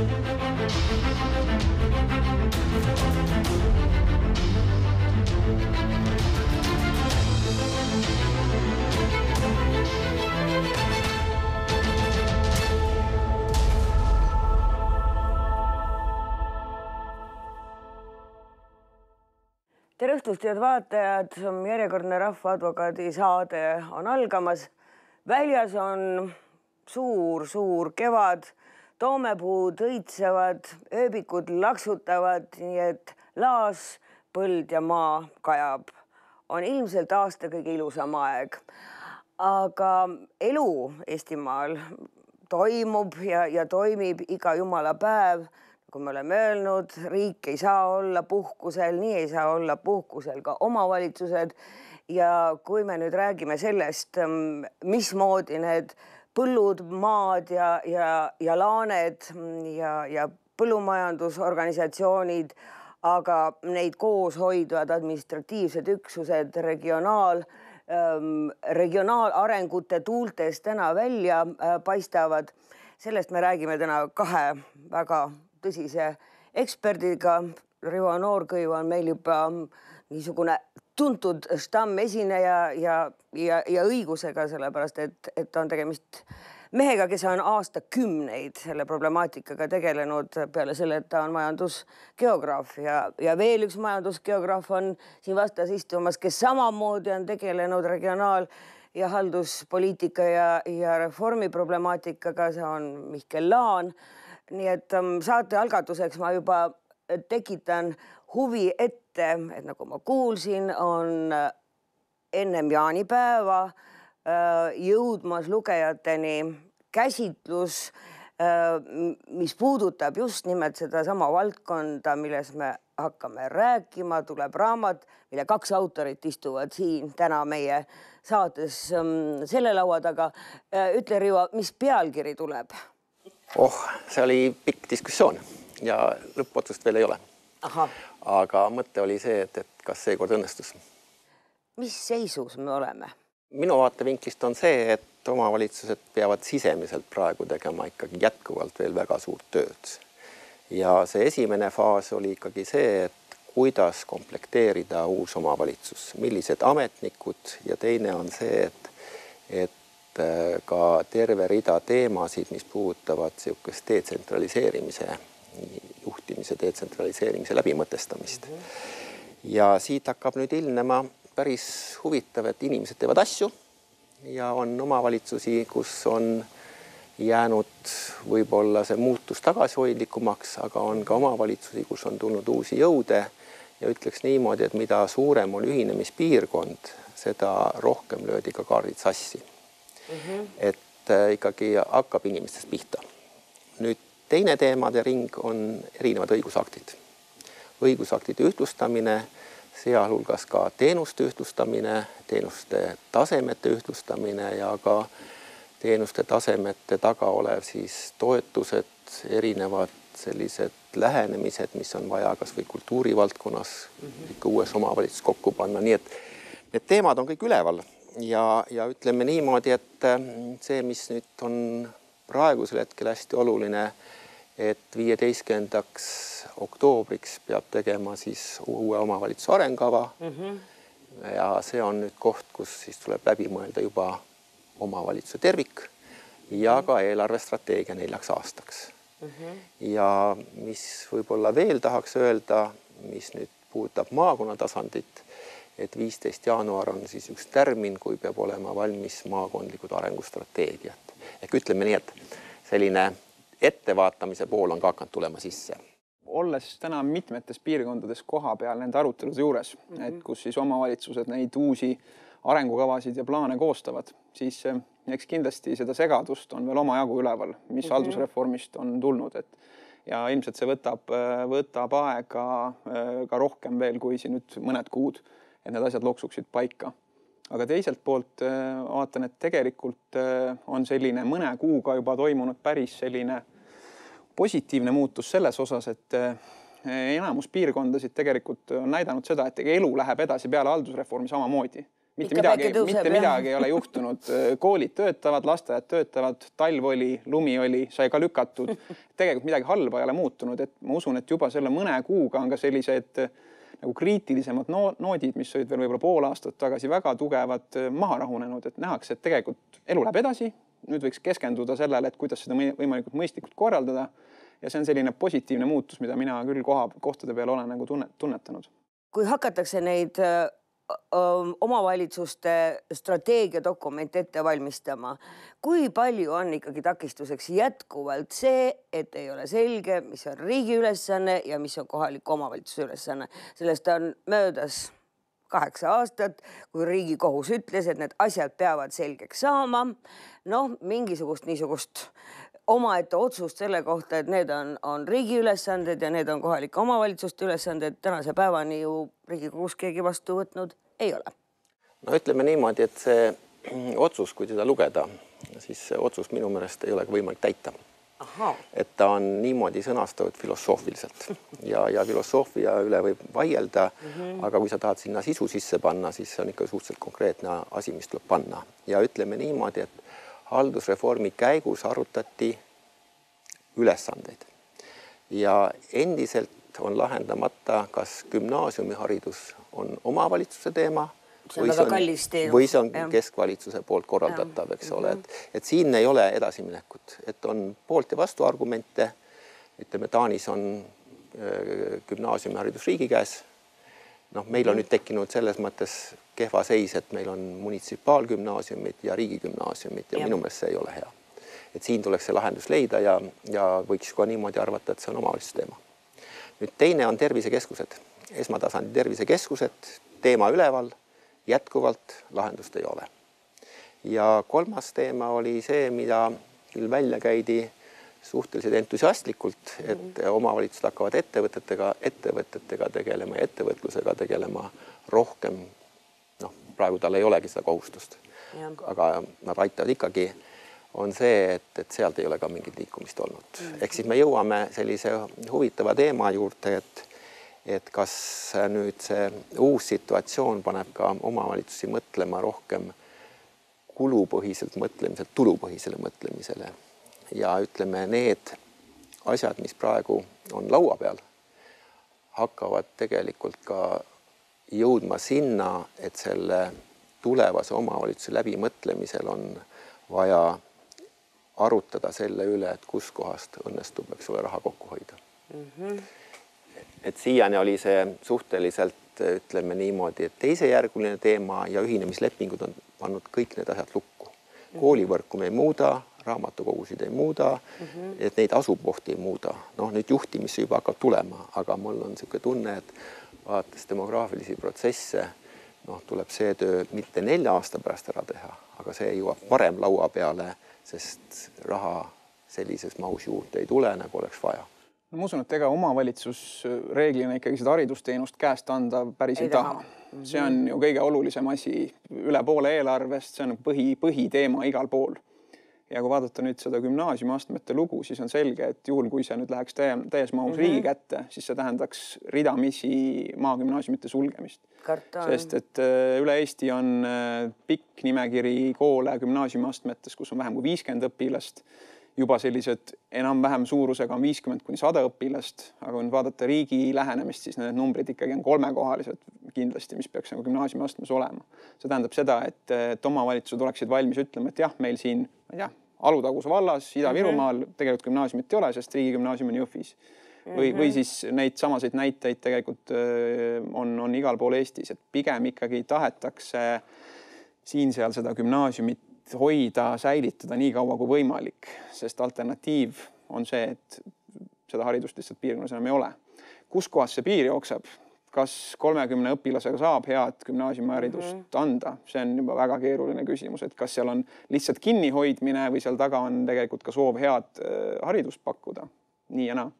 tere õhtust, head vaatajad, järjekordne Rahvaadvokaadi saade on algamas. väljas on suur-suur kevad, toomepuud õitsevad, ööbikud laksutavad, nii et laas, põld ja maa kajab. on ilmselt aasta kõige ilusam aeg. aga elu Eestimaal toimub ja, ja toimib iga jumala päev nagu me oleme öelnud, riik ei saa olla puhkusel, nii ei saa olla puhkusel ka omavalitsused. ja kui me nüüd räägime sellest, mismoodi need põllud, maad ja, ja, ja laaned ja, ja põllumajandusorganisatsioonid, aga neid koos hoidvad administratiivsed üksused, regionaal ähm,, regionaalarengute tuultes täna välja äh, paistavad. sellest me räägime täna kahe väga tõsise eksperdiga. Rivo Noorkõiv on meil juba niisugune tuntud stammesineja ja, ja, ja õigusega, sellepärast et, et on tegemist mehega, kes on aastakümneid selle problemaatikaga tegelenud. Peale selle, et ta on majandusgeograaf ja, ja veel üks majandusgeograaf on siin vastas istumas, kes samamoodi on tegelenud regionaal ja halduspoliitika ja, ja reformi problemaatikaga, see on Mihkel Laan. Nii et um, saate algatuseks ma juba äh, tekitan huvi ette, et nagu ma kuulsin, on äh, ennem jaanipäeva äh, jõudmas lugejateni käsitlus, mis puudutab just nimelt sedasama valdkonda, milles me hakkame rääkima, tuleb raamat, mille kaks autorit istuvad siin täna meie saates ähm, selle laua taga. ütle, Rivo, mis pealkiri tuleb? oh, see oli pikk diskussioon ja lõppotsust veel ei ole. Aga mõte oli see, et, et kas seekord õnnestus. mis seisus me oleme? minu vaatevinklist on see, et omavalitsused peavad sisemiselt praegu tegema ikkagi jätkuvalt veel väga suurt tööd. ja see esimene faas oli ikkagi see, et kuidas komplekteerida uus omavalitsus, millised ametnikud ja teine on see, et, et Äh, ka terve rida teemasid, mis puudutavad niisugust detsentraliseerimise, juhtimise detsentraliseerimise läbimõtestamist. ja siit hakkab nüüd ilmnema päris huvitav, et inimesed teevad asju ja on omavalitsusi, kus on jäänud võib-olla see muutus tagasihoidlikumaks, aga on ka omavalitsusi, kus on tulnud uusi jõude ja ütleks niimoodi, et mida suurem on ühinemispiirkond, seda rohkem löödi ka kaardid sassi mm. -hmm. et äh, ikkagi hakkab inimestest pihta. nüüd teine teemade ring on erinevad õigusaktid. õigusaktide ühtlustamine, sealhulgas ka teenuste ühtlustamine, teenuste tasemete ühtlustamine ja ka teenuste tasemete taga olev siis toetused, erinevad sellised lähenemised, mis on vaja kasvõi kultuurivaldkonnas ikka uues omavalitsuses kokku panna, nii et need teemad on kõik üleval ja, ja ütleme niimoodi, et see, mis nüüd on praegusel hetkel hästi oluline, et viieteistkümnendaks oktoobriks peab tegema siis uue omavalitsuse arengkava mm. -hmm. ja see on nüüd koht, kus siis tuleb läbi mõelda juba omavalitsuse tervik ja -hmm. ka eelarvestrateegia neljaks aastaks mm. -hmm. ja mis võib-olla veel tahaks öelda, mis nüüd puudutab maakonna tasandit et viisteist jaanuar on siis üks tärmin, kui peab olema valmis maakondlikud arengustrateegiad. ehk ütleme nii, et selline ettevaatamise pool on ka hakanud tulema sisse. olles täna mitmetes piirkondades koha peal nende arutelude juures mm, -hmm. et kus siis omavalitsused neid uusi arengukavasid ja plaane koostavad, siis eh, eks kindlasti seda segadust on veel omajagu üleval, mis mm -hmm. haldusreformist on tulnud, et ja ilmselt see võtab, eh, võtab aega eh, ka rohkem veel kui siin nüüd mõned kuud et need asjad loksuksid paika. aga teiselt poolt vaatan, et tegelikult on selline mõne kuuga juba toimunud päris selline positiivne muutus selles osas, et äh, enamus piirkondasid tegelikult on näidanud seda, et elu läheb edasi peale haldusreformi samamoodi mitte Ikka midagi, mitte jah. midagi ei ole juhtunud, koolid töötavad, lasteaiad töötavad, talv oli, lumi oli, sai ka lükatud. tegelikult midagi halba ei ole muutunud, et ma usun, et juba selle mõne kuuga on ka sellised eh, nagu kriitilisemad no noodid, mis olid veel võib-olla pool aastat tagasi väga tugevad, maha rahunenud, et nähakse, et tegelikult elu läheb edasi. Nüüd võiks keskenduda sellele, et kuidas seda võimalikult mõistlikult korraldada. ja see on selline positiivne muutus, mida mina küll koha, kohtade peal olen nagu tunne, tunnetanud. kui hakatakse neid omavalitsuste strateegiadokumente ette valmistama, kui palju on ikkagi takistuseks jätkuvalt see, et ei ole selge, mis on riigi ülesanne ja mis on kohaliku omavalitsuse ülesanne, sellest on möödas kaheksa aastat, kui Riigikohus ütles, et need asjad peavad selgeks saama. noh, mingisugust niisugust omaette otsust selle kohta, et need on, on riigi ülesanded ja need on kohalike omavalitsuste ülesanded, tänase päevani ju Riigikogus keegi vastu võtnud ei ole. no ütleme niimoodi, et see otsus, kui teda lugeda, siis see otsus minu meelest ei ole ka võimalik täita. Ahhaa, et ta on niimoodi sõnastatud filosoofiliselt. Ja, ja filosoofia üle võib vaielda mm, -hmm. aga kui sa tahad sinna sisu sisse panna, siis see on ikka suhteliselt konkreetne asi, mis tuleb panna. Ja ütleme niimoodi, et haldusreformi käigus arutati ülesandeid. Ja endiselt on lahendamata, kas gümnaasiumiharidus on omavalitsuse teema See on väga kallis teenus, või see on jah. keskvalitsuse poolt korraldatav, eks ole, Mhm. et, et siin ei ole edasiminekut, et on poolt ja vastuargumente. ütleme, Taanis on öö, gümnaasiumiharidus riigi käes. noh, meil Mhm. on nüüd tekkinud selles mõttes kehva seis, et meil on munitsipaalgümnaasiumid ja riigigümnaasiumid ja Jah. minu meelest see ei ole hea. et siin tuleks see lahendus leida ja, ja võiks ka niimoodi arvata, et see on omavalitsuse teema. nüüd teine on tervisekeskused, esmatasandi tervisekeskused, teema üleval, jätkuvalt lahendust ei ole. ja kolmas teema oli see, mida küll välja käidi suhteliselt entusiastlikult, et omavalitsused hakkavad ettevõtetega, ettevõtetega tegelema ja ettevõtlusega tegelema rohkem. noh, praegu tal ei olegi seda kohustust, aga nad aitavad ikkagi on see, et, et sealt ei ole ka mingit liikumist olnud mm. -hmm. ehk siis me jõuame sellise huvitava teema juurde, et et kas nüüd see uus situatsioon paneb ka omavalitsusi mõtlema rohkem kulupõhiselt mõtlemiselt tulupõhisele mõtlemisele ja ütleme, need asjad, mis praegu on laua peal, hakkavad tegelikult ka jõudma sinna, et selle tulevase omavalitsuse läbimõtlemisel on vaja arutada selle üle, et kuskohast õnnestub, eks ole, raha kokku hoida mm. -hmm. Et siiani oli see suhteliselt ütleme niimoodi, et teisejärguline teema ja ühinemislepingud on pannud kõik need asjad lukku. koolivõrku me ei muuda, raamatukogusid ei muuda mm, -hmm. et neid asukohti ei muuda. noh, nüüd juhtimisse juba hakkab tulema, aga mul on niisugune tunne, et vaadates demograafilisi protsesse, noh, tuleb see töö mitte nelja aasta pärast ära teha, aga see jõuab varem laua peale, sest raha sellises mahus juurde ei tule, nagu oleks vaja ma usun, et ega omavalitsus reeglina ikkagi seda haridusteenust käest anda päris ei, Ei taha, taha. taha.. see on ju kõige olulisem asi, üle poole eelarvest, see on põhi, põhiteema igal pool. ja kui vaadata nüüd seda gümnaasiumiastmete lugu, siis on selge, et juhul, kui see nüüd läheks täie, täies mahus mm -hmm. riigi kätte, siis see tähendaks ridamisi maagümnaasiumite sulgemist. sest et äh, üle Eesti on äh, pikk nimekiri koole gümnaasiumiastmetes, kus on vähem kui viiskümmend õpilast juba sellised enam-vähem suurusega on viiskümmend kuni sada õpilast, aga kui nüüd vaadata riigi lähenemist, siis need numbrid ikkagi on kolmekohalised kindlasti, mis peaks nagu gümnaasiumiastmes olema. see tähendab seda, et, et omavalitsused oleksid valmis ütlema, et jah, meil siin, ma ei tea, Alutaguse vallas Ida-Virumaal mm -hmm. tegelikult gümnaasiumit ei ole, sest riigigümnaasium on Jõhvis. või, või siis neid samaseid näiteid tegelikult on, on igal pool Eestis, et pigem ikkagi tahetakse siin-seal seda gümnaasiumit hoida, säilitada nii kaua kui võimalik, sest alternatiiv on see, et seda haridust lihtsalt piirkonnas enam ei ole. kuskohast see piir jookseb, kas kolmekümne õpilasega saab head gümnaasiumiharidust mm -hmm. anda, see on juba väga keeruline küsimus, et kas seal on lihtsalt kinnihoidmine või seal taga on tegelikult ka soov head äh, haridust pakkuda, nii ja naa.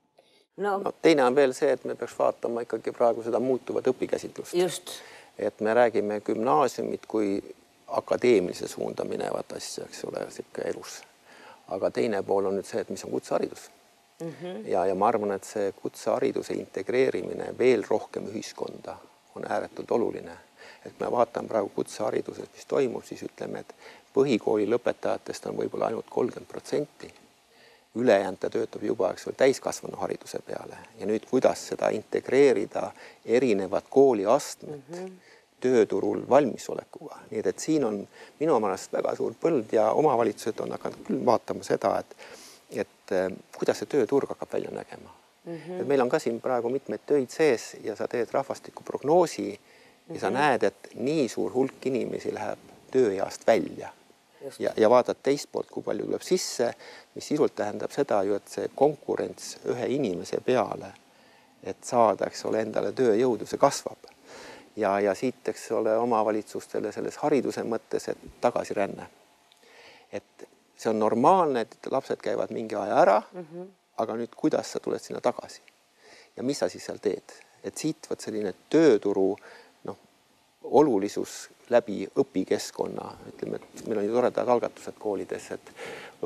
no no teine on veel see, et me peaks vaatama ikkagi praegu seda muutuvat õpikäsitlust. just, et me räägime gümnaasiumit kui akadeemilise suunda minevat asja, eks ole, sihuke elus. aga teine pool on nüüd see, et mis on kutseharidus mm. -hmm. ja, ja ma arvan, et see kutsehariduse integreerimine veel rohkem ühiskonda on ääretult oluline. et me vaatame praegu kutsehariduses, mis toimub, siis ütleme, et põhikooli lõpetajatest on võib-olla ainult kolmkümmend protsenti. ülejäänud ta töötab juba, eks ole, täiskasvanuhariduse peale ja nüüd, kuidas seda integreerida erinevad kooliastmed mm -hmm. Tööturul valmisolekuga, nii et, et siin on minu meelest väga suur põld ja omavalitsused on hakanud küll vaatama seda, et et eh, kuidas see tööturg hakkab välja nägema mm. -hmm. et meil on ka siin praegu mitmeid töid sees ja sa teed rahvastikuprognoosi ja mm -hmm. sa mhm. näed, et nii suur hulk inimesi läheb tööeast välja. ja, ja vaatad teist poolt, kui palju tuleb sisse, mis sisult tähendab seda ju, et see konkurents ühe inimese peale, et saada, eks ole, endale tööjõudu, see kasvab. Ja, ja siit, eks ole, omavalitsustele selles hariduse mõttes, et tagasiränne. et see on normaalne, et lapsed käivad mingi aja ära mm, -hmm. aga nüüd, kuidas sa tuled sinna tagasi ja mis sa siis seal teed, et siit vot selline tööturu noh, olulisus läbi õpikeskkonna, ütleme, et meil on ju toredad algatused koolides, et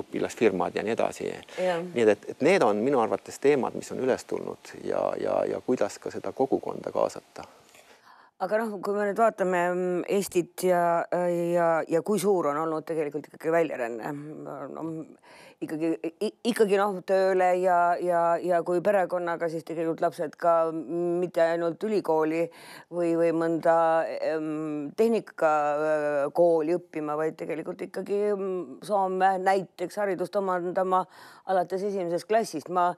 õpilasfirmad ja nii edasi. nii et, et, et need on minu arvates teemad, mis on üles tulnud ja, ja, ja kuidas ka seda kogukonda kaasata aga noh, kui me nüüd vaatame mm, Eestit ja, ja, ja kui suur on olnud tegelikult ikkagi väljaränne no,, ikkagi, ikkagi noh, tööle ja, ja, ja kui perekonnaga, siis tegelikult lapsed ka mitte ainult ülikooli või, või mõnda tehnikakooli õppima, vaid tegelikult ikkagi mm, Soome näiteks haridust omandama alates esimesest klassist. ma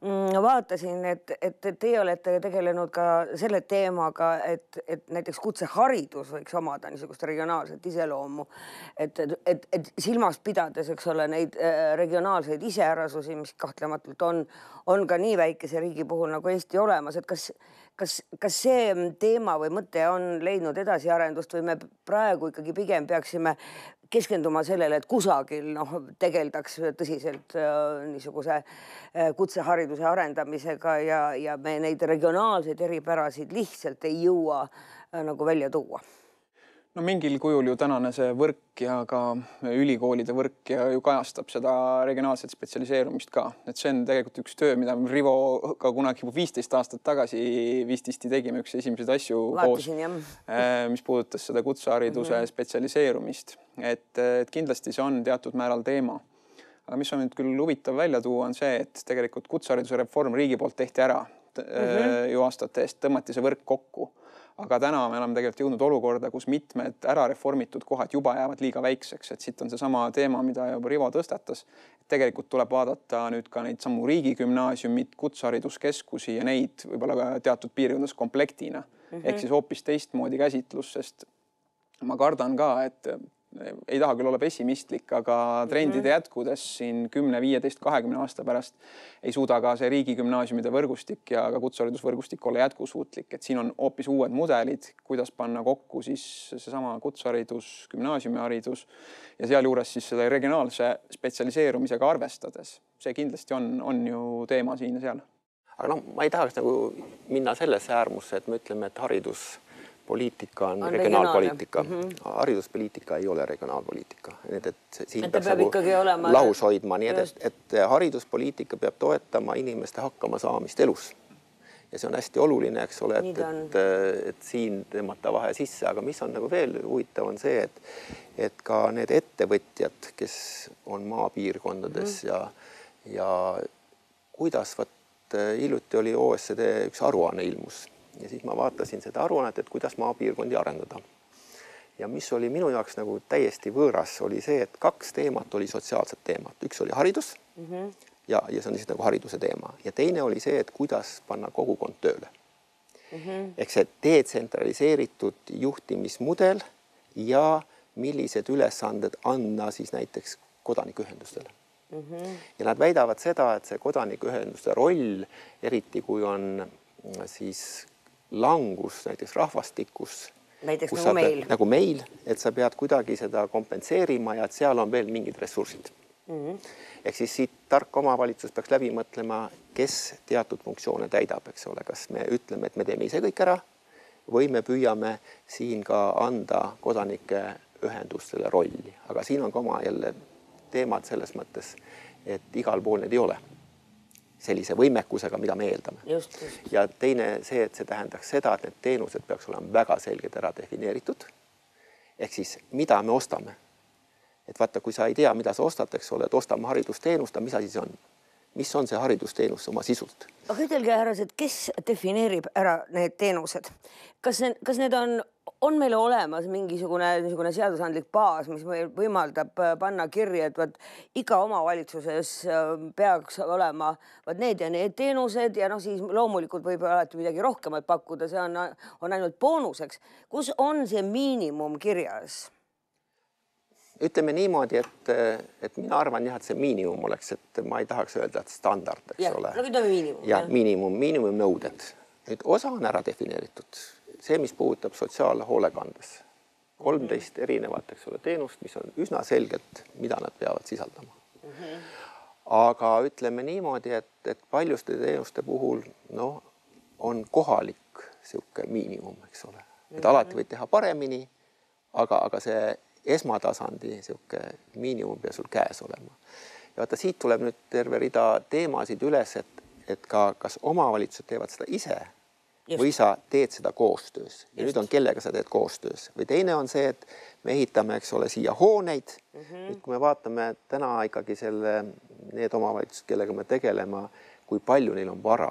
mm, vaatasin, et, et teie olete tegelenud ka selle teemaga, et, et näiteks kutseharidus võiks omada niisugust regionaalset iseloomu. et, et, et silmas pidades, eks ole, neid äh, regionaalseid iseärasusi, mis kahtlematult on, on ka nii väikese riigi puhul nagu Eesti olemas, et kas, kas, kas see teema või mõte on leidnud edasiarendust või me praegu ikkagi pigem peaksime keskenduma sellele, et kusagil noh, tegeldaks tõsiselt äh, niisuguse äh, kutsehariduse arendamisega ja, ja me neid regionaalseid eripärasid lihtsalt ei jõua äh, nagu välja tuua no mingil kujul ju tänane see võrk ja ka ülikoolide võrk ja ju kajastab seda regionaalset spetsialiseerumist ka, et see on tegelikult üks töö, mida Rivoga kunagi juba viisteist aastat tagasi vististi tegime, üks esimeseid asju Vaatasin, koos, äh, mis puudutas seda kutsehariduse mm -hmm. spetsialiseerumist, et, et kindlasti see on teatud määral teema. aga mis on nüüd küll huvitav välja tuua, on see, et tegelikult kutsehariduse reform riigi poolt tehti ära mm -hmm. ju aastate eest, tõmmati see võrk kokku aga täna me oleme tegelikult jõudnud olukorda, kus mitmed ära reformitud kohad juba jäävad liiga väikseks, et siit on seesama teema, mida juba Rivo tõstatas. tegelikult tuleb vaadata nüüd ka neid samu riigigümnaasiumid, kutsehariduskeskusi ja neid võib-olla ka teatud piirkondades komplektina mm -hmm. ehk siis hoopis teistmoodi käsitlus, sest ma kardan ka, et ei taha küll olla pessimistlik, aga trendide mhm. jätkudes siin kümne, viieteist, kahekümne aasta pärast ei suuda ka see riigigümnaasiumide võrgustik ja ka kutseharidusvõrgustik olla jätkusuutlik, et siin on hoopis uued mudelid, kuidas panna kokku siis seesama kutseharidus, gümnaasiumiharidus ja sealjuures siis selle regionaalse spetsialiseerumisega arvestades, see kindlasti on, on ju teema siin ja seal. aga noh, ma ei tahaks nagu minna sellesse äärmusse, et me ütleme, et haridus poliitika on, on regionaalpoliitika mm. -hmm. hariduspoliitika ei ole regionaalpoliitika, et, et siin et peaks nagu olema... lahus hoidma, nii et, et, et hariduspoliitika peab toetama inimeste hakkamasaamist elus. ja see on hästi oluline, eks ole, et, et, et siin tõmmata vahe sisse, aga mis on nagu veel huvitav, on see, et, et ka need ettevõtjad, kes on maapiirkondades mm -hmm. ja, ja kuidas vot hiljuti oli OSCD üks aruanne ilmus ja siis ma vaatasin seda aruannet, et kuidas maapiirkondi arendada. ja mis oli minu jaoks nagu täiesti võõras, oli see, et kaks teemat oli sotsiaalset teemat, üks oli haridus mm -hmm. ja, ja see on siis nagu hariduse teema ja teine oli see, et kuidas panna kogukond tööle mm. -hmm. ehk see detsentraliseeritud juhtimismudel ja millised ülesanded anda siis näiteks kodanikuühendustele mm. -hmm. ja nad väidavad seda, et see kodanikuühenduste roll, eriti kui on siis langus näiteks rahvastikus. näiteks nagu meil. nagu meil, et sa pead kuidagi seda kompenseerima ja et seal on veel mingid ressursid mm. -hmm. ehk siis siit tark omavalitsus peaks läbi mõtlema, kes teatud funktsioone täidab, eks ole, kas me ütleme, et me teeme ise kõik ära või me püüame siin ka anda kodanike ühendustele rolli, aga siin on ka oma jälle teemad selles mõttes, et igal pool need ei ole sellise võimekusega, mida me eeldame. ja teine see, et see tähendaks seda, et need teenused peaks olema väga selgelt ära defineeritud. ehk siis, mida me ostame. et vaata, kui sa ei tea, mida sa ostad, eks ole, et ostame haridusteenust, aga mis asi see on? mis on see haridusteenus oma sisult? aga ütelge, härrased, kes defineerib ära need teenused? kas need, kas need on, on meil olemas mingisugune niisugune seadusandlik baas, mis meil võimaldab äh, panna kirja, et vot iga omavalitsuses äh, peaks olema vot need ja need teenused ja noh, siis loomulikult võib alati midagi rohkemat pakkuda, see on, on ainult boonuseks. kus on see miinimum kirjas? ütleme niimoodi, et, et mina arvan jah, et see miinimum oleks, et ma ei tahaks öelda, et standard, eks ja, ole. no ütleme miinimum. ja miinimum, miinimumnõuded. nüüd osa on ära defineeritud, see, mis puudutab sotsiaalhoolekandes, kolmteist erinevat, eks ole, teenust, mis on üsna selgelt, mida nad peavad sisaldama mm. -hmm. aga ütleme niimoodi, et, et paljuste teenuste puhul noh, on kohalik niisugune miinimum, eks ole, et alati võid teha paremini, aga, aga see esmatasandi niisugune miinimum peab sul käes olema. ja vaata, siit tuleb nüüd terve rida teemasid üles, et, et ka, kas omavalitsused teevad seda ise Just. või sa teed seda koostöös ja Just. nüüd on, kellega sa teed koostöös või teine on see, et me ehitame, eks ole, siia hooneid mm. -hmm. nüüd, kui me vaatame täna ikkagi selle, need omavalitsused, kellega me tegeleme, kui palju neil on vara,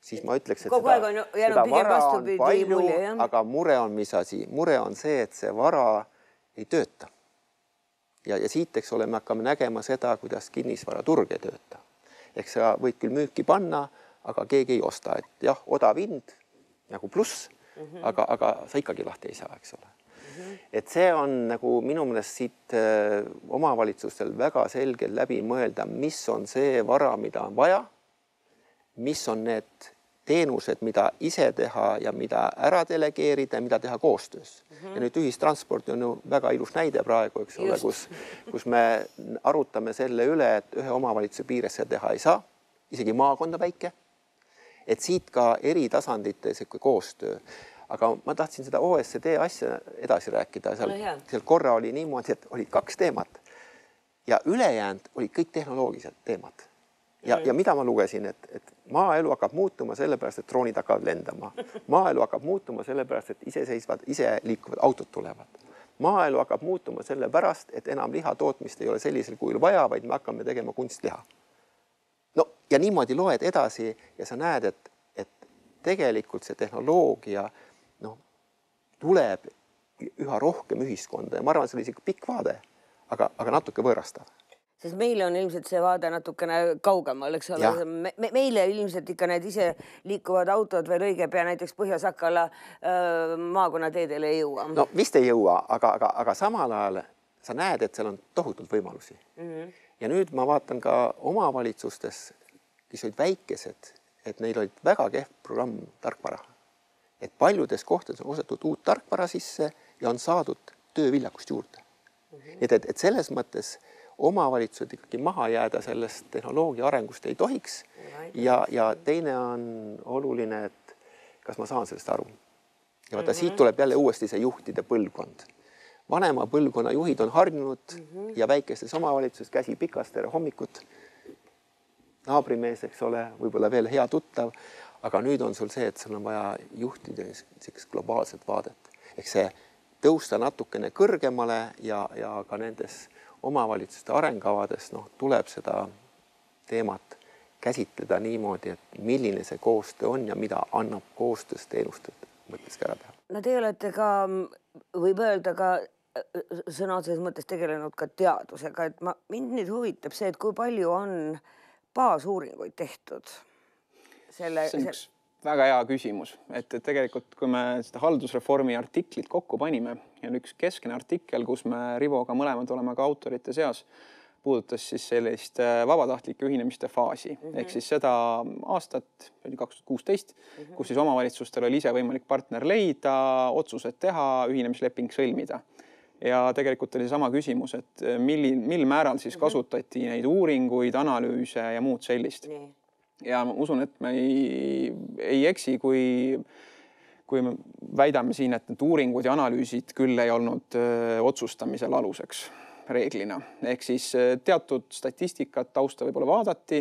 siis ma ütleks, et kogu seda, aeg on jäänud pigem vastupidi mulje, jah. aga mure on mis asi, mure on see, et see vara ei tööta. ja, ja siit, eks ole, me hakkame nägema seda, kuidas kinnisvaraturg ei tööta. ehk sa võid küll müüki panna, aga keegi ei osta, et jah, odav hind nagu pluss mm, -hmm. aga, aga sa ikkagi lahti ei saa, eks ole mm. -hmm. et see on nagu minu meelest siit äh, omavalitsustel väga selgelt läbi mõelda, mis on see vara, mida on vaja, mis on need teenused, mida ise teha ja mida ära delegeerida ja mida teha koostöös mm. -hmm. ja nüüd ühistransport on ju väga ilus näide praegu, eks ole, kus, kus me arutame selle üle, et ühe omavalitsuse piires seda teha ei saa, isegi maakond on väike. Et siit ka eri tasandite sihuke koostöö. aga ma tahtsin seda OSCD asja edasi rääkida, seal, seal korra oli niimoodi, et olid kaks teemat ja ülejäänud olid kõik tehnoloogilised teemad ja mm., ja mida ma lugesin, et, et maaelu hakkab muutuma sellepärast, et droonid hakkavad lendama. maaelu hakkab muutuma sellepärast, et iseseisvad, iseliikuvad autod tulevad. maaelu hakkab muutuma sellepärast, et enam liha tootmist ei ole sellisel kujul vaja, vaid me hakkame tegema kunstliha. Ja niimoodi loed edasi ja sa näed, et, et tegelikult see tehnoloogia noh, tuleb üha rohkem ühiskonda ja ma arvan, see oli isegi pikk vaade, aga, aga natuke võõrastav sest meile on ilmselt see vaade natukene kaugemal, eks ole, me, me, meile ilmselt ikka need ise liikuvad autod veel õige pea näiteks Põhja-Sakala maakonnateedele ei jõua. no vist ei jõua, aga, aga, aga samal ajal sa näed, et seal on tohutult võimalusi mm. -hmm. ja nüüd ma vaatan ka omavalitsustes, kes olid väikesed, et neil olid väga kehv programm tarkvara. et paljudes kohtades on ostetud uut tarkvara sisse ja on saadud tööviljakust juurde mm. -hmm. et, et, et selles mõttes omavalitsused ikkagi maha jääda sellest tehnoloogia arengust ei tohiks. ja, ja teine on oluline, et kas ma saan sellest aru. ja vaata mm, -hmm. siit tuleb jälle uuesti see juhtide põlvkond. vanema põlvkonna juhid on harjunud mm -hmm. ja väikestes omavalitsustes käsi pikas, tere hommikut. Naabrimees, eks ole, võib-olla veel hea tuttav, aga nüüd on sul see, et sul on vaja juhtida niisugust globaalset vaadet, ehk see tõusta natukene kõrgemale ja, ja ka nendes omavalitsuste arengkavades noh, tuleb seda teemat käsitleda niimoodi, et milline see koostöö on ja mida annab koostöös teenuste mõttes ka ära teha. no te olete ka, võib öelda ka sõna otseses mõttes tegelenud ka teadusega, et ma, mind nüüd huvitab see, et kui palju on baasuuringuid tehtud selle, see on üks väga hea küsimus, et, tegelikult, kui me seda haldusreformi artiklit kokku panime ja üks keskne artikkel, kus me Rivoga mõlemad oleme ka autorite seas, puudutas siis sellist äh, vabatahtlike ühinemiste faasi mm -hmm. ehk siis seda aastat, oli kaks tuhat kuusteist, mhm. kus siis omavalitsustel oli ise võimalik partner leida, otsused teha, ühinemisleping sõlmida ja tegelikult oli seesama küsimus, et milli, mil määral siis mhm. kasutati neid uuringuid, analüüse ja muud sellist. Ja ma usun, et me ei, ei eksi, kui, kui me väidame siin, et need uuringud ja analüüsid küll ei olnud öö, otsustamisel aluseks reeglina, ehk siis teatud statistikat, tausta võib-olla vaadati,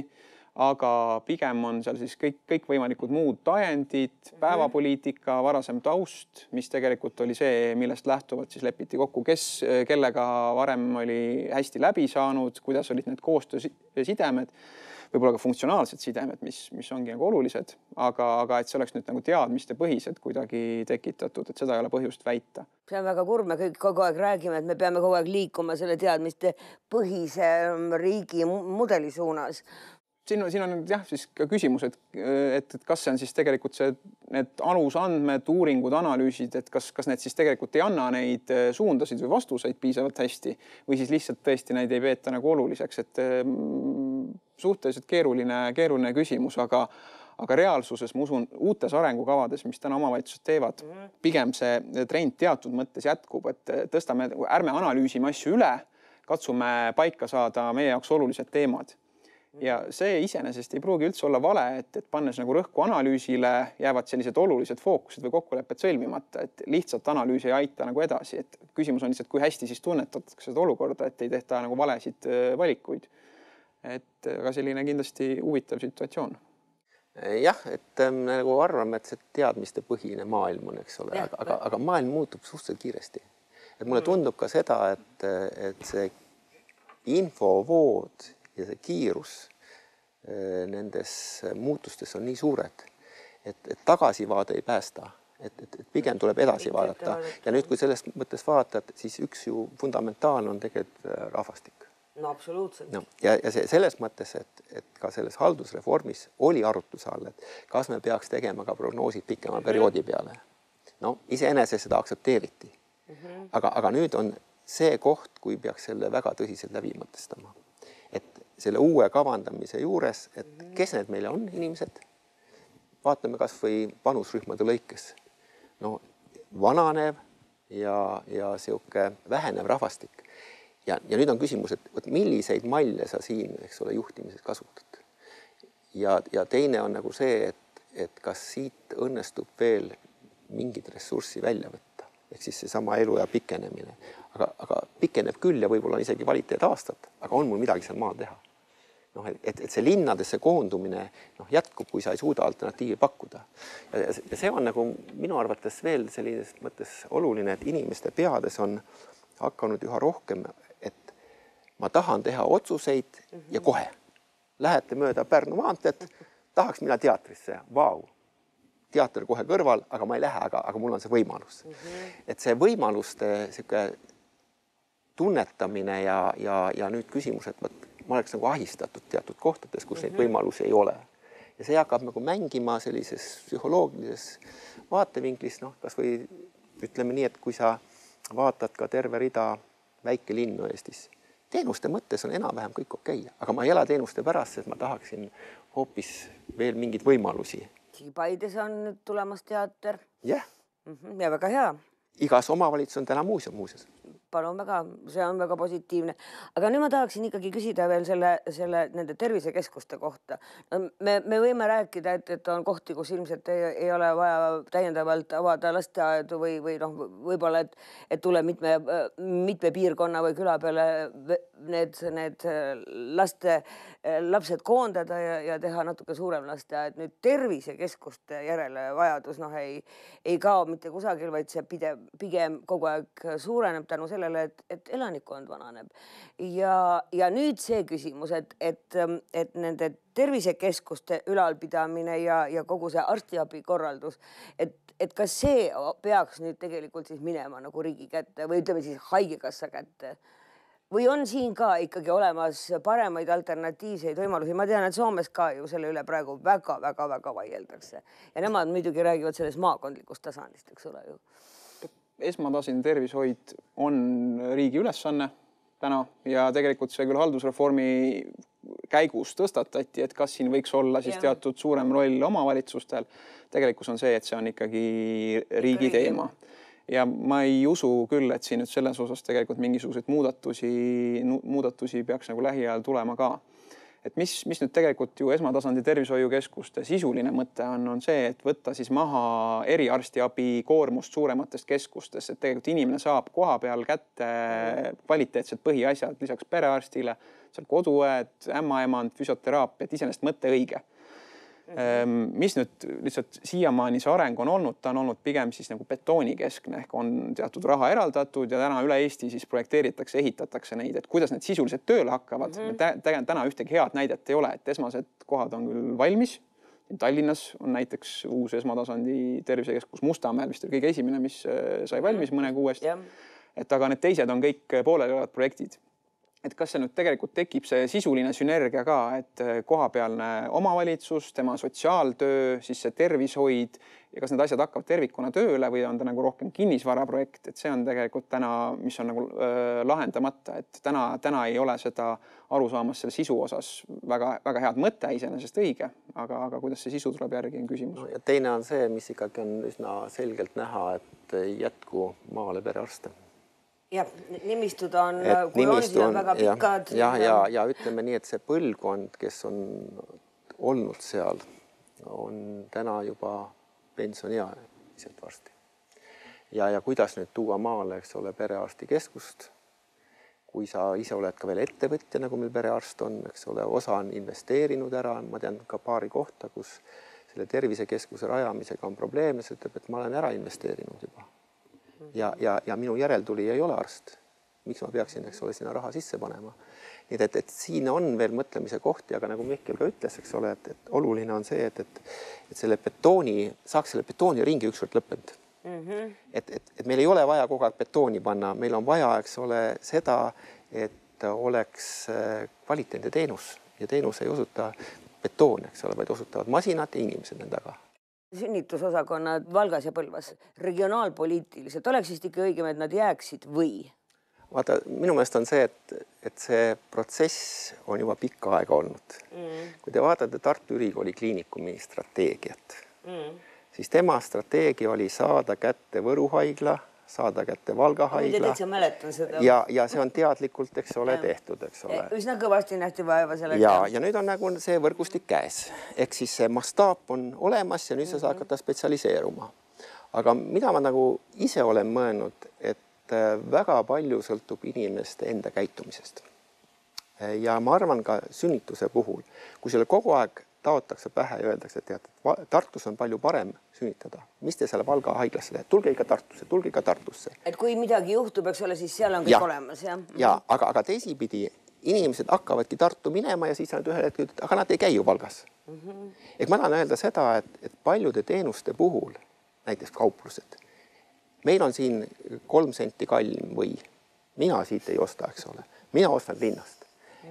aga pigem on seal siis kõik, kõikvõimalikud muud ajendid, mhm. päevapoliitika, varasem taust, mis tegelikult oli see, millest lähtuvalt siis lepiti kokku, kes kellega varem oli hästi läbi saanud, kuidas olid need koostöösidemed võib-olla ka funktsionaalsed sidemed, mis, mis ongi nagu olulised, aga, aga et see oleks nüüd nagu teadmistepõhiselt kuidagi tekitatud, et seda ei ole põhjust väita. see on väga kurb, me kõik kogu aeg räägime, et me peame kogu aeg liikuma selle teadmistepõhise riigi mudeli suunas siin on, siin on jah, siis ka küsimus, et, et, et kas see on siis tegelikult see, need alusandmed, uuringud, analüüsid, et kas, kas need siis tegelikult ei anna neid suundasid või vastuseid piisavalt hästi või siis lihtsalt tõesti neid ei peeta nagu oluliseks, et suhteliselt keeruline, keeruline küsimus, aga aga reaalsuses ma usun, uutes arengukavades, mis täna omavalitsused teevad, pigem see trend teatud mõttes jätkub, et tõstame, ärme analüüsime asju üle, katsume paika saada meie jaoks olulised teemad ja see iseenesest ei pruugi üldse olla vale, et, et pannes nagu rõhku analüüsile, jäävad sellised olulised fookused või kokkulepped sõlmimata, et lihtsalt analüüs ei aita nagu edasi, et küsimus on lihtsalt, kui hästi siis tunnetatakse seda olukorda, et ei tehta nagu valesid valikuid. Et aga selline kindlasti huvitav situatsioon. Jah, et ähm, nagu arvame, et see teadmistepõhine maailm on, eks ole, aga, aga, aga maailm muutub suhteliselt kiiresti. et mulle mm. tundub ka seda, et, et see infovood ja see kiirus äh, nendes muutustes on nii suured, et, et tagasivaade ei päästa, et, et, et pigem tuleb edasi vaadata ja nüüd, kui sellest mõttes vaatad, siis üks ju fundamentaalne on tegelikult äh, rahvastik no absoluutselt. no ja, ja see selles mõttes, et, et ka selles haldusreformis oli arutluse all, et kas me peaks tegema ka prognoosid pikema mm -hmm. perioodi peale. no iseenesest seda aktsepteeriti mm. -hmm. aga, aga nüüd on see koht, kui peaks selle väga tõsiselt läbi mõtestama. Selle uue kavandamise juures, et kes need meile on, inimesed, vaatame kasvõi vanusrühmade lõikes. no vananev ja, ja niisugune vähenev rahvastik. Ja, ja nüüd on küsimus, et vot milliseid malle sa siin, eks ole, juhtimises kasutad. ja, ja teine on nagu see, et, et kas siit õnnestub veel mingit ressurssi välja võtta, ehk siis seesama eluea pikenemine, aga, aga pikeneb küll ja võib-olla on isegi kvaliteetaastad, aga on mul midagi seal maal teha noh, et, et see linnadesse koondumine noh, jätkub, kui sa ei suuda alternatiivi pakkuda. ja see on nagu minu arvates veel sellises mõttes oluline, et inimeste peades on hakanud üha rohkem ma tahan teha otsuseid mm -hmm. ja kohe. Lähete mööda Pärnu maanteed, tahaks minna teatrisse, vau. teater kohe kõrval, aga ma ei lähe, aga, aga mul on see võimalus mm. -hmm. et see võimaluste sihuke tunnetamine ja, ja, ja nüüd küsimus, et vot ma oleks nagu ahistatud teatud kohtades, kus mm -hmm. neid võimalusi ei ole. ja see hakkab nagu mängima sellises psühholoogilises vaatevinklis, noh, kasvõi ütleme nii, et kui sa vaatad ka terve rida väikelinnu Eestis teenuste mõttes on enam-vähem kõik okei okay., aga ma ei ela teenuste pärast, sest ma tahaksin hoopis veel mingeid võimalusi. Paides on nüüd tulemas teater. jah yeah. mm. -hmm, ja väga hea. igas omavalitsuses on täna muuseum muuseas palun väga, see on väga positiivne. aga nüüd ma tahaksin ikkagi küsida veel selle, selle nende tervisekeskuste kohta me, me võime rääkida, et, et on kohti, kus ilmselt ei, ei ole vaja täiendavalt avada lasteaedu või, või noh, võib-olla, et, et tuleb mitme, mitme piirkonna või küla peale need, need laste, lapsed koondada ja, ja teha natuke suurem lasteaed. nüüd tervisekeskuste järele vajadus noh, ei, ei kao mitte kusagil, vaid see pidev, pigem kogu aeg suureneb tänu sellele et, et elanikkond vananeb ja, ja nüüd see küsimus, et, et, et nende tervisekeskuste ülalpidamine ja, ja kogu see arstiabi korraldus, et, et kas see peaks nüüd tegelikult siis minema nagu riigi kätte või ütleme siis Haigekassa kätte või on siin ka ikkagi olemas paremaid alternatiivseid võimalusi, ma tean, et Soomes ka ju selle üle praegu väga-väga-väga vaieldakse. Ja nemad muidugi räägivad sellest maakondlikust tasandist, eks ole ju. Esmatasandi tervishoid on riigi ülesanne täna ja tegelikult see küll haldusreformi käigus tõstatati, et kas siin võiks olla siis ja. teatud suurem roll omavalitsustel. tegelikkus on see, et see on ikkagi riigi teema ja ma ei usu küll, et siin nüüd selles osas tegelikult mingisuguseid muudatusi, muudatusi peaks nagu lähiajal tulema ka. Et mis, mis nüüd tegelikult ju esmatasandi tervishoiukeskuste sisuline mõte on, on see, et võtta siis maha eriarstiabi koormust suurematest keskustest, et tegelikult inimene saab kohapeal kätte kvaliteetsed põhiasjad lisaks perearstile, seal koduõed, ämmaemand, füsioteraapia, et iseenesest mõte õige mis nüüd lihtsalt siiamaani see areng on olnud, ta on olnud pigem siis nagu betoonikeskne ehk on teatud raha eraldatud ja täna üle Eesti siis projekteeritakse, ehitatakse neid, et kuidas need sisuliselt tööle hakkavad mm. -hmm. tegelikult täna ühtegi head näidet ei ole, et esmased kohad on küll valmis. Tallinnas on näiteks uus esmatasandi tervisekeskus Mustamäel vist oli kõige esimene, mis äh, sai valmis mõne kuu eest et aga need teised on kõik pooleliolevad projektid et kas see nüüd tegelikult tekib see sisuline sünergia ka, et äh, kohapealne omavalitsus, tema sotsiaaltöö, siis see tervishoid ja kas need asjad hakkavad tervikuna tööle või on ta nagu rohkem kinnisvaraprojekt, et see on tegelikult täna, mis on nagu äh, lahendamata, et täna, täna ei ole seda arusaamas selle sisu osas väga-väga head mõte, iseenesest õige, aga, aga kuidas see sisu tuleb järgi, on küsimus no,. ja teine on see, mis ikkagi on üsna selgelt näha, et ei jätku maale perearste jah, nimistud on, kui nimistu on, on väga pikad. jah, ja, ja, ja ütleme nii, et see põlvkond, kes on olnud seal, on täna juba pensioniealiselt varsti. ja, ja kuidas nüüd tuua maale, eks ole, perearstikeskust. kui sa ise oled ka veel ettevõtja, nagu meil perearst on, eks ole, osa on investeerinud ära, ma tean ka paari kohta, kus selle tervisekeskuse rajamisega on probleeme, siis ütleb, et ma olen ära investeerinud juba ja, ja, ja minu järeltulija ei ole arst. miks ma peaksin, eks ole, sinna raha sisse panema? nii et, et, siin on veel mõtlemise kohti, aga nagu Mihkel ka ütles, eks ole, et, et oluline on see, et, et, et selle betooni, saaks selle betooniringi ükskord lõppenud mm. -hmm. et, et, et meil ei ole vaja kogu aeg betooni panna, meil on vaja, eks ole, seda, et oleks äh, kvaliteetne teenus ja teenuse ei osuta betoon, eks ole, vaid osutavad masinad ja inimesed nende taga sünnitusosakonnad Valgas ja Põlvas regionaalpoliitiliselt oleks vist ikka õigem, et nad jääksid või? vaata, minu meelest on see, et, et see protsess on juba pikka aega olnud mm.. kui te vaatate Tartu Ülikooli Kliinikumi strateegiat mm., siis tema strateegia oli saada kätte Võru haigla saada kätte Valga haigla. ja, ja see on teadlikult, eks ole, tehtud, eks ole. üsna kõvasti nähti vaeva sellega. ja, ja nüüd on nagu see võrgustik käes, ehk siis see mastaap on olemas ja nüüd sa saad mhm. hakata spetsialiseeruma. aga mida ma nagu ise olen mõelnud, et äh, väga palju sõltub inimeste enda käitumisest. ja ma arvan ka sünnituse puhul, kui sulle kogu aeg taotakse pähe ja öeldakse, et tead, Tartus on palju parem sünnitada, mis te seal Valga haiglasse lähete, tulge ikka Tartusse, tulge ikka Tartusse. et kui midagi juhtub, eks ole, siis seal on kõik ja, olemas, jah? ja aga, aga teisipidi inimesed hakkavadki Tartu minema ja siis nad ühel hetkel ütlevad, aga nad ei käi ju Valgas mm. -hmm. ehk ma tahan öelda seda, et, et paljude teenuste puhul, näiteks kauplused, meil on siin kolm senti kallim või mina siit ei osta, eks ole, mina ostan linnast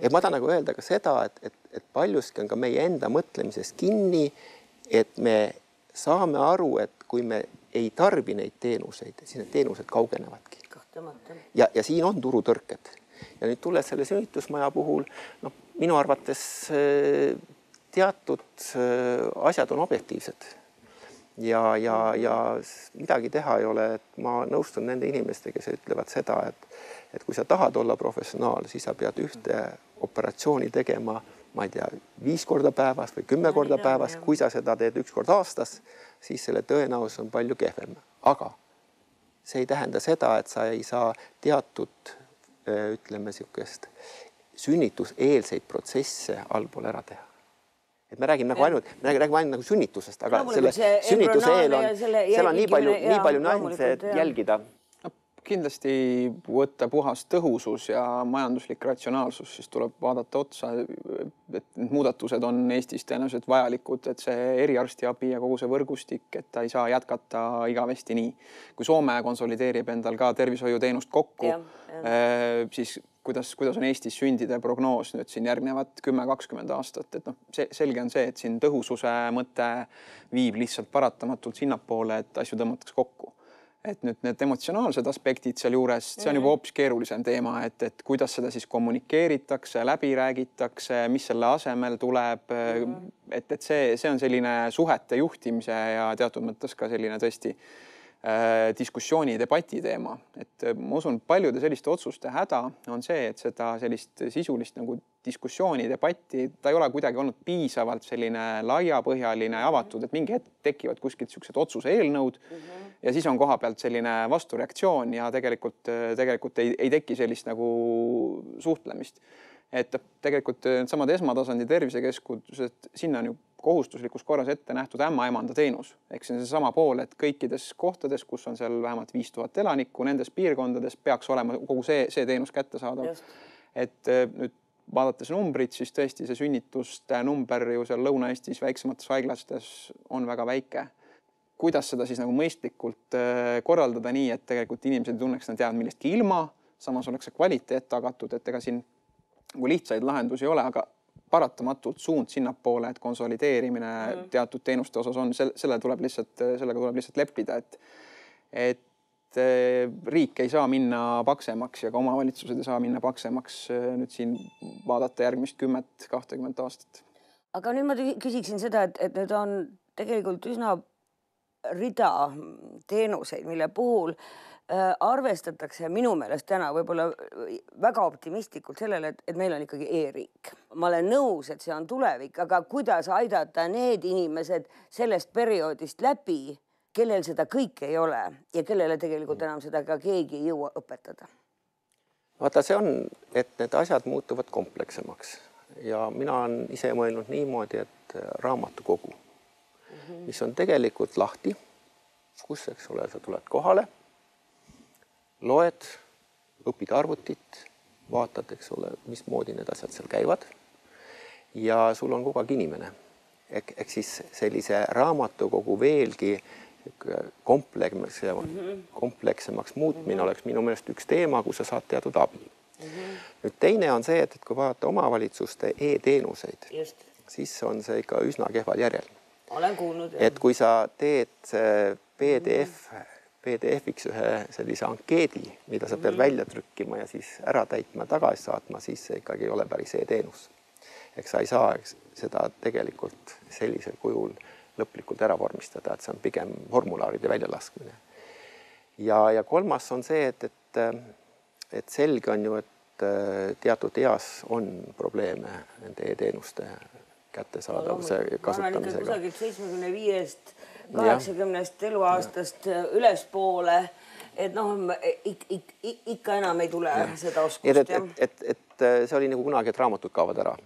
et ma tahan nagu öelda ka seda, et, et, et paljuski on ka meie enda mõtlemises kinni, et me saame aru, et kui me ei tarbi neid teenuseid, siis need teenused kaugenevadki. ja, ja siin on turutõrked. Ja nüüd tulles selle sünnitusmaja puhul, noh, minu arvates äh, teatud äh, asjad on objektiivsed. Ja, ja, ja midagi teha ei ole, et ma nõustun nende inimestega, kes ütlevad seda, et et kui sa tahad olla professionaal, siis sa pead ühte operatsiooni tegema, ma ei tea, viis korda päevas või kümme korda päevas, kui sa seda teed üks kord aastas, siis selle tõenäosus on palju kehvem, aga see ei tähenda seda, et sa ei saa teatud ütleme niisugust sünnituseelseid protsesse allpool ära teha. Et me räägime nagu ainult, me räägime ainult nagu sünnitusest, aga no, selle sünnituse eel on, seal on nii palju, nii palju nüansse, et jälgida kindlasti võtta puhas tõhusus ja majanduslik ratsionaalsus, siis tuleb vaadata otsa, et need muudatused on Eestis tõenäoliselt vajalikud, et see eriarstiabi ja kogu see võrgustik, et ta ei saa jätkata igavesti nii. kui Soome konsolideerib endal ka tervishoiuteenust kokku, eh, siis kuidas, kuidas on Eestis sündide prognoos nüüd siin järgnevad kümme, kakskümmend aastat, et noh, see selge on see, et siin tõhususe mõte viib lihtsalt paratamatult sinnapoole, et asju tõmmatakse kokku et nüüd need emotsionaalsed aspektid sealjuures, see on juba mhm. hoopis keerulisem teema, et, et kuidas seda siis kommunikeeritakse, läbi räägitakse, mis selle asemel tuleb. -hmm. et, et see, see on selline suhete juhtimise ja teatud mõttes ka selline tõesti Äh, diskussiooni, debati teema, et äh, ma usun, paljude selliste otsuste häda on see, et seda sellist sisulist nagu diskussiooni, debatti, ta ei ole kuidagi olnud piisavalt selline laiapõhjaline ja avatud, et mingi hetk tekivad kuskilt niisugused otsuse eelnõud mm -hmm. Ja siis on kohapealt selline vastureaktsioon ja tegelikult, tegelikult ei, ei teki sellist nagu suhtlemist et tegelikult needsamad esmatasandi tervisekeskused, sinna on ju kohustuslikus korras ette nähtud ämmaemanda teenus, ehk see on seesama pool, et kõikides kohtades, kus on seal vähemalt viis tuhat elanikku, nendes piirkondades peaks olema kogu see, see teenus kättesaadav. et eh, nüüd vaadates numbrit, siis tõesti see sünnituste number ju seal Lõuna-Eestis väiksemates haiglastes on väga väike. Kuidas seda siis nagu mõistlikult eh, korraldada nii, et tegelikult inimesed ei tunneks, nad jäävad millestki ilma, samas oleks see kvaliteet tagatud, et ega siin nagu lihtsaid lahendusi ei ole, aga paratamatult suund sinnapoole, et konsolideerimine mm. teatud teenuste osas on, selle tuleb lihtsalt, sellega tuleb lihtsalt leppida, et, et eh, riik ei saa minna paksemaks ja ka omavalitsused ei saa minna paksemaks eh, nüüd siin vaadata järgmist kümmet, kahtekümmet aastat. aga nüüd ma küsiksin seda, et, et need on tegelikult üsna rida teenuseid, mille puhul äh, arvestatakse minu meelest täna võib-olla äh, väga optimistlikult sellele, et, et meil on ikkagi e-riik. ma olen nõus, et see on tulevik, aga kuidas aidata need inimesed sellest perioodist läbi, kellel seda kõike ei ole ja kellele tegelikult enam seda ka keegi ei jõua õpetada? vaata, see on, et need asjad muutuvad komplekssemaks ja mina olen ise mõelnud niimoodi, et äh, raamatukogu. Mis on tegelikult lahti, kus, eks ole, sa tuled kohale loed, õpid arvutit, vaatad, eks ole, mismoodi need asjad seal käivad. ja sul on kogu aeg inimene ehk, ehk siis sellise raamatukogu veelgi kompleksse -hmm. komplekssemaks muutmine oleks minu meelest üks teema, kus sa saad teatud abi nüüd teine on see, et, et kui vaadata omavalitsuste e-teenuseid, siis on see ikka üsna kehval järjel. Olen kuulnud. et kui sa teed PDF mm -hmm PDF-iks ühe sellise ankeedi, mida sa pead mm -hmm. välja trükkima ja siis ära täitma, tagasi saatma, siis see ikkagi ei ole päris e-teenus. eks sa ei saa eks, seda tegelikult sellisel kujul lõplikult ära vormistada, et see on pigem formulaaride väljalaskmine. ja, ja kolmas on see, et, et, et selge on ju, et teatud eas on probleeme nende e-teenuste kättesaadavuse kasutamisega. kusagilt seitsmekümne viiest kaheksakümnest eluaastast ülespoole. et noh, ik, ik, ikka enam ei tule ja. seda oskust. et, et, et, et, see oli nagu kunagi, et raamatud kaovad ära.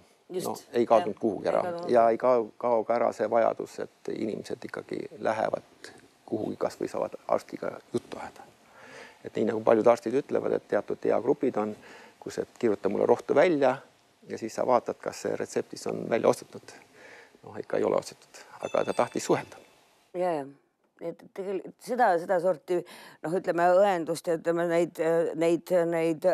no ei kadunud kuhugi ära ei ja ei kao, kao ka ära see vajadus, et inimesed ikkagi lähevad kuhugi, kasvõi saavad arstiga juttu ajada. et nii nagu paljud arstid ütlevad, et teatud eagrupid on, kus, et kirjuta mulle rohtu välja ja siis sa vaatad, kas see retseptis on välja ostetud. noh, ikka ei ole ostetud, aga ta tahtis suhelda ja, ja et tegelikult seda, sedasorti noh, ütleme õendust ja ütleme neid, neid, neid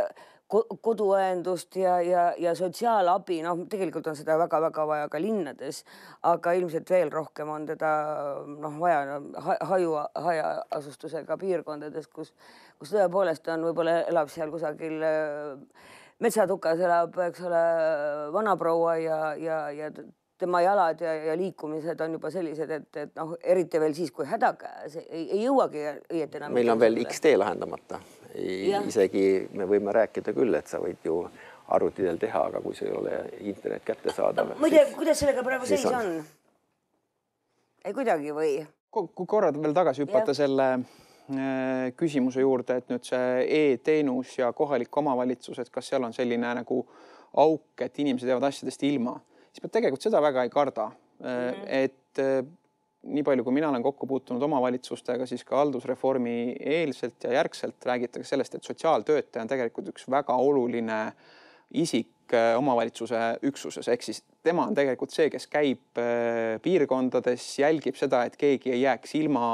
koduõendust ja, ja, ja sotsiaalabi, noh, tegelikult on seda väga-väga vaja ka linnades, aga ilmselt veel rohkem on teda noh, vaja no, haju, hajaasustusega piirkondades, kus, kus tõepoolest on, võib-olla elab seal kusagil metsatukas elab, eks ole, vanaproua ja, ja, ja tema jalad ja, ja liikumised on juba sellised, et, et noh, eriti veel siis, kui häda käes ei, ei jõuagi õieti enam. meil on veel X-tee lahendamata. isegi me võime rääkida küll, et sa võid ju arvuti teel teha, aga kui sul ei ole internet kättesaadav no,. ma ei tea, kuidas sellega praegu seis on, on.? ei kuidagi või? kui korra veel tagasi hüpata ja. selle küsimuse juurde, et nüüd see e-teenus ja kohalik omavalitsus, et kas seal on selline nagu auk, et inimesed jäävad asjadest ilma siis ma tegelikult seda väga ei karda mm. -hmm. et äh, nii palju, kui mina olen kokku puutunud omavalitsustega, siis ka haldusreformi eelselt ja järgselt räägitakse sellest, et sotsiaaltöötaja on tegelikult üks väga oluline isik Äh, omavalitsuse üksuses, ehk siis tema on tegelikult see, kes käib äh, piirkondades, jälgib seda, et keegi ei jääks ilma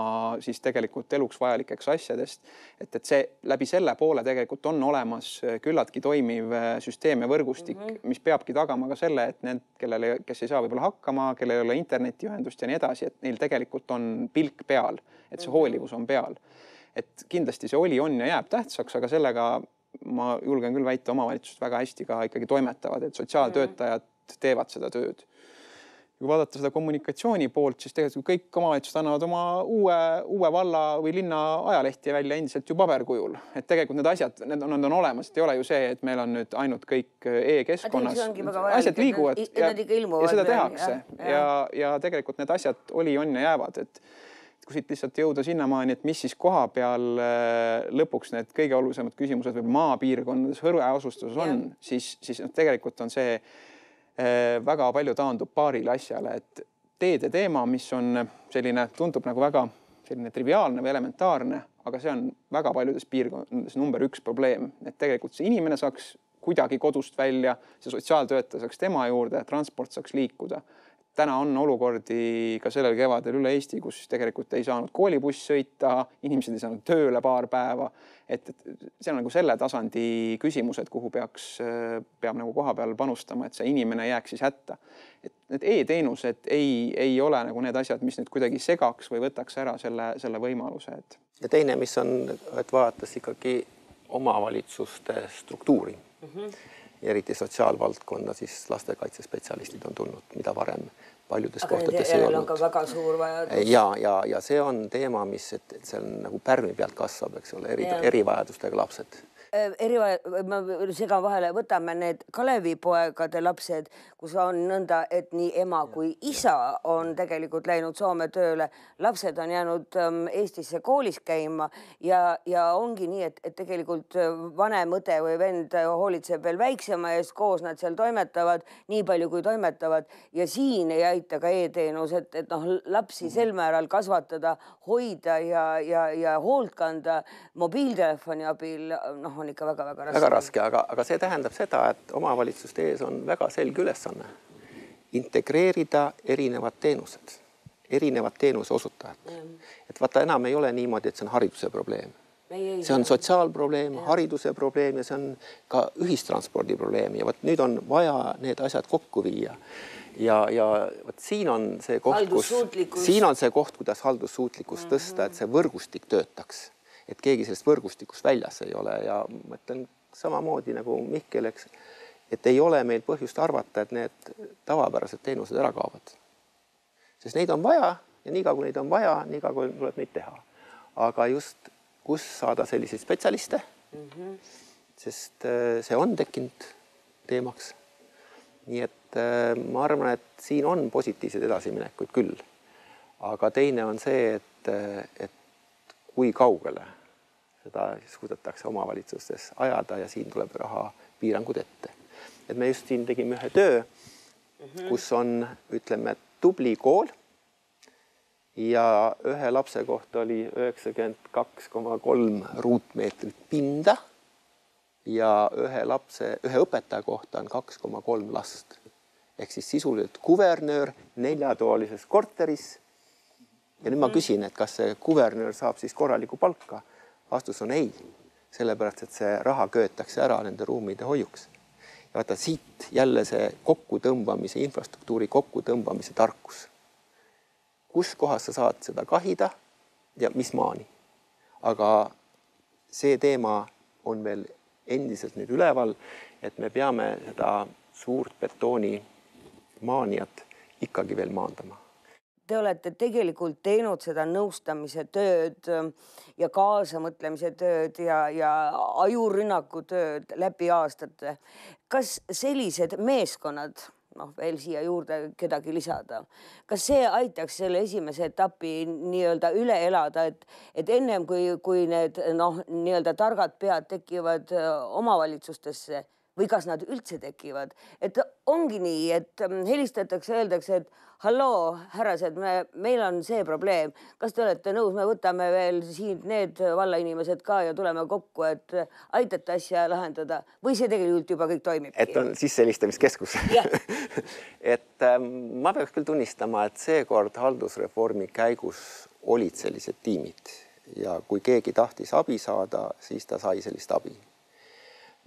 siis tegelikult eluks vajalikeks asjadest. et, et see läbi selle poole tegelikult on olemas äh, küllaltki toimiv süsteem ja võrgustik mm, -hmm. mis peabki tagama ka selle, et need, kellele, kes ei saa võib-olla hakkama, kellel ei ole internetiühendust ja nii edasi, et neil tegelikult on pilk peal, et see mhm. hoolivus on peal et kindlasti see oli, on ja jääb tähtsaks, aga sellega ma julgen küll väita, omavalitsused väga hästi ka ikkagi toimetavad, et sotsiaaltöötajad teevad seda tööd. kui vaadata seda kommunikatsiooni poolt, siis tegelikult kõik omavalitsused annavad oma uue, uue valla või linna ajalehti välja endiselt ju paberkujul, et tegelikult need asjad, need on, need on olemas, et ei ole ju see, et meil on nüüd ainult kõik e-keskkonnas. asjad liiguvad ja, ja seda tehakse ja, ja, ja, ja tegelikult need asjad oli, on ja jäävad, et kui siit lihtsalt jõuda sinnamaani, et mis siis koha peal äh, lõpuks need kõige olulisemad küsimused või maapiirkondades hõreasustuses on, siis, siis noh, tegelikult on see äh, väga palju taandub paarile asjale, et teede teema, mis on selline, tundub nagu väga selline triviaalne või elementaarne, aga see on väga paljudes piirkondades number üks probleem, et tegelikult see inimene saaks kuidagi kodust välja, see sotsiaaltöötaja saaks tema juurde, transport saaks liikuda täna on olukordi ka sellel kevadel üle Eesti, kus tegelikult ei saanud koolibuss sõita, inimesed ei saanud tööle paar päeva. et, et see on nagu selle tasandi küsimus, et kuhu peaks, peab nagu koha peal panustama, et see inimene jääks siis hätta. et need e-teenused ei, ei ole nagu need asjad, mis nüüd kuidagi segaks või võtaks ära selle, selle võimaluse, et. ja teine, mis on, et vaadates ikkagi omavalitsuste struktuuri mm. -hmm eriti sotsiaalvaldkonna, siis lastekaitsespetsialistid on tulnud, mida varem paljudes Aga kohtades ei olnud. väga suur vajadus. ja, ja, ja see on teema, mis, et, et see on nagu pärmi pealt kasvab, eks ole, eri, erivajadustega lapsed Äh, erivaja, ma segan vahele, võtame need Kalevipoegade lapsed, kus on nõnda, et nii ema kui isa on tegelikult läinud Soome tööle, lapsed on jäänud ähm, Eestisse koolis käima ja, ja ongi nii, et, et tegelikult äh, vanem õde või vend hoolitseb veel väiksema eest, koos nad seal toimetavad, nii palju kui toimetavad. Ja siin ei aita ka e-teenus, et, et noh, lapsi sel määral kasvatada, hoida ja, ja, ja hoolt kanda mobiiltelefoni abil, noh on ikka väga-väga raske. väga raske, aga, aga see tähendab seda, et omavalitsuste ees on väga selge ülesanne integreerida erinevad teenused, erinevad teenuse osutajad. et vaata, enam ei ole niimoodi, et see on hariduse probleem. see on sotsiaalprobleem, hariduse probleem ja see on ka ühistranspordi probleem ja vot nüüd on vaja need asjad kokku viia ja, ja vot siin on see koht, kus, siin on see koht, kuidas haldussuutlikkust mm -hmm. tõsta, et see võrgustik töötaks et keegi sellest võrgustikust väljas ei ole ja ma ütlen samamoodi nagu Mihkel, eks, et ei ole meil põhjust arvata, et need tavapärased teenused ära kaovad. sest neid on vaja ja niikaua kui neid on vaja, niikaua tuleb neid teha. aga just, kus saada selliseid spetsialiste mm, -hmm. sest äh, see on tekkinud teemaks. nii et äh, ma arvan, et siin on positiivseid edasiminekuid küll. aga teine on see, et, äh, et kui kaugele seda suudetakse omavalitsustes ajada ja siin tuleb rahapiirangud ette. et me just siin tegime ühe töö mm, -hmm. kus on, ütleme, tubli kool ja ühe lapse kohta oli üheksakümmend kaks koma kolm ruutmeetrit pinda ja ühe lapse, ühe õpetaja kohta on kaks koma kolm last. ehk siis sisuliselt kuvernöör neljatoalises korteris. Ja nüüd ma mhm. küsin, et kas see kuvernöör saab siis korralikku palka vastus on ei, sellepärast et see raha köetakse ära nende ruumide hoiuks. ja vaata siit jälle see kokkutõmbamise, infrastruktuuri kokkutõmbamise tarkus. kus kohas sa saad seda kahida ja mis maani. aga see teema on veel endiselt nüüd üleval, et me peame seda suurt betooni maaniat ikkagi veel maandama te olete tegelikult teinud seda nõustamise tööd ähm, ja kaasamõtlemise tööd ja, ja ajurünnaku tööd läbi aastate. kas sellised meeskonnad, noh, veel siia juurde kedagi lisada, kas see aitaks selle esimese etapi nii-öelda üle elada, et, et ennem kui, kui need noh, nii-öelda targad pead tekivad äh, omavalitsustesse või kas nad üldse tekivad, et ongi nii, et ähm, helistatakse, öeldakse, et halloo, härrased, me, meil on see probleem, kas te olete nõus, me võtame veel siin need vallainimesed ka ja tuleme kokku, et aitate asja lahendada? Või see tegelikult juba kõik toimib? et on sissehelistamiskeskus. Et ähm, ma peaks küll tunnistama, et seekord haldusreformi käigus olid sellised tiimid. Ja kui keegi tahtis abi saada, siis ta sai sellist abi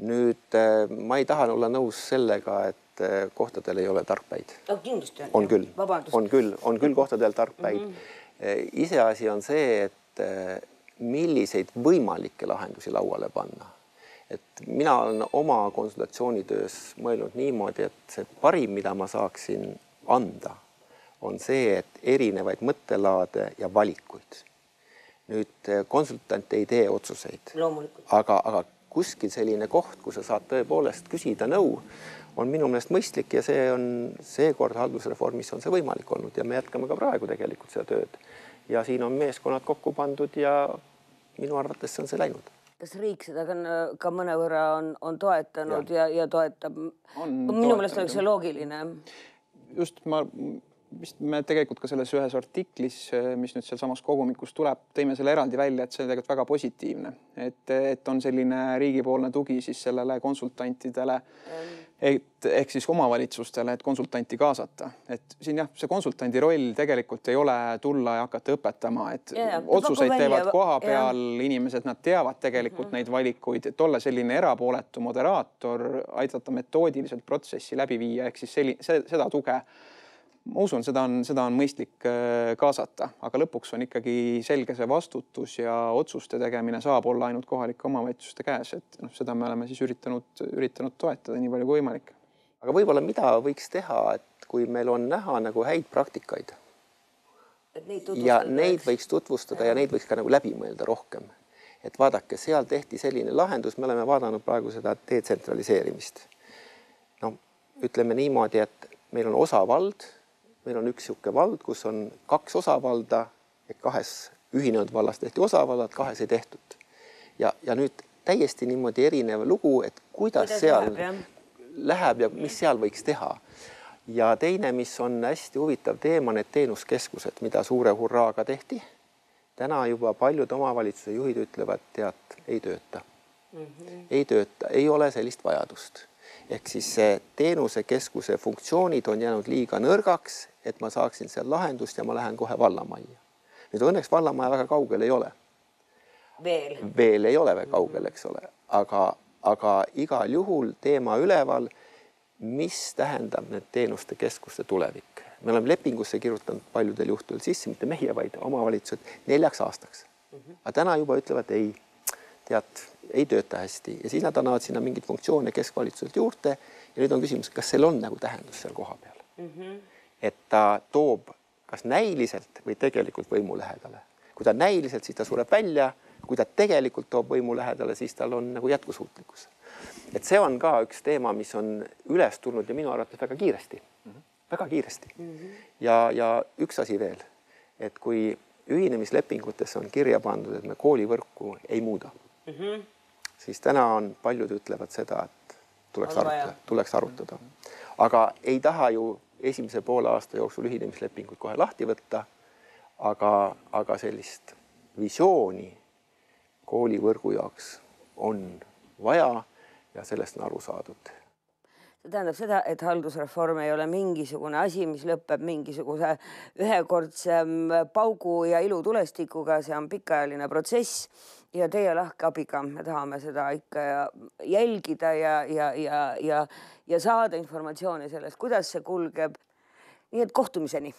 nüüd äh, ma ei taha olla nõus sellega, et äh, kohtadel ei ole tarkpäid. no kindlasti on. on küll, on küll, on küll kohtadel tarkpäid mm. -hmm. iseasi on see, et milliseid võimalikke lahendusi lauale panna. et mina olen oma konsultatsioonitöös mõelnud niimoodi, et see parim, mida ma saaksin anda, on see, et erinevaid mõttelaade ja valikuid. nüüd konsultant ei tee otsuseid, aga, aga kuskil selline koht, kus sa saad tõepoolest küsida nõu, on minu meelest mõistlik ja see on seekord haldusreformis on see võimalik olnud ja me jätkame ka praegu tegelikult seda tööd. ja siin on meeskonnad kokku pandud ja minu arvates on see läinud kas riik seda ka, ka mõnevõrra on, on toetanud ja, ja, ja toetab? minu meelest oleks see loogiline. just ma vist me tegelikult ka selles ühes artiklis, mis nüüd sealsamas kogumikus tuleb, tõime selle eraldi välja, et see on tegelikult väga positiivne, et, et on selline riigipoolne tugi siis sellele konsultantidele et ehk siis omavalitsustele, et konsultanti kaasata, et siin jah, see konsultandi roll tegelikult ei ole tulla ja hakata õpetama, et yeah, otsuseid teevad koha peal yeah. inimesed, nad teavad tegelikult mm -hmm. neid valikuid, et olla selline erapooletu moderaator, aidata metoodiliselt protsessi läbi viia, ehk siis selline, seda tuge ma usun, seda on, seda on mõistlik äh, kaasata, aga lõpuks on ikkagi selge see vastutus ja otsuste tegemine saab olla ainult kohalike omavalitsuste käes, et noh, seda me oleme siis üritanud, üritanud toetada nii palju kui võimalik. aga võib-olla mida võiks teha, et kui meil on näha nagu häid praktikaid. ja neid võiks tutvustada ja. ja neid võiks ka nagu läbi mõelda rohkem. et vaadake, seal tehti selline lahendus, me oleme vaadanud praegu seda detsentraliseerimist. no ütleme niimoodi, et meil on osavald meil on üks niisugune vald, kus on kaks osavalda, et kahes ühinenud vallas tehti osavallad, kahes ei tehtud. ja, ja nüüd täiesti niimoodi erinev lugu, et kuidas, kuidas seal läheb, läheb ja mis seal võiks teha. ja teine, mis on hästi huvitav teema, need teenuskeskused, mida suure hurraaga tehti. täna juba paljud omavalitsuse juhid ütlevad, tead, ei tööta mm. -hmm. ei tööta, ei ole sellist vajadust ehk siis see teenusekeskuse funktsioonid on jäänud liiga nõrgaks, et ma saaksin seal lahendust ja ma lähen kohe vallamajja. nüüd õnneks vallamaja väga kaugel ei ole. veel? veel ei ole väga kaugel, eks ole, aga, aga igal juhul teema üleval, mis tähendab need teenuste keskuste tulevik. me oleme lepingusse kirjutanud paljudel juhtudel sisse, mitte meie, vaid omavalitsused neljaks aastaks. aga täna juba ütlevad ei tead, ei tööta hästi ja siis nad annavad sinna mingeid funktsioone keskvalitsuselt juurde ja nüüd on küsimus, kas seal on nagu tähendus seal kohapeal mm. -hmm. Et ta toob kas näiliselt või tegelikult võimu lähedale. kui ta näiliselt, siis ta sureb välja, kui ta tegelikult toob võimu lähedale, siis tal on nagu jätkusuutlikkus. et see on ka üks teema, mis on üles tulnud ja minu arvates väga kiiresti mm, -hmm. väga kiiresti mm. -hmm. ja, ja üks asi veel, et kui ühinemislepingutes on kirja pandud, et me koolivõrku ei muuda mm, -hmm. siis täna on, paljud ütlevad seda, et tuleks arutada, tuleks arutada. aga ei taha ju esimese poole aasta jooksul ühinemislepingut kohe lahti võtta. aga, aga sellist visiooni koolivõrgu jaoks on vaja ja sellest on aru saadud see tähendab seda, et haldusreform ei ole mingisugune asi, mis lõpeb mingisuguse ühekordse paugu ja ilutulestikuga, see on pikaajaline protsess ja teie lahke abiga me tahame seda ikka jälgida ja, ja, ja, ja, ja saada informatsiooni sellest, kuidas see kulgeb. nii et kohtumiseni.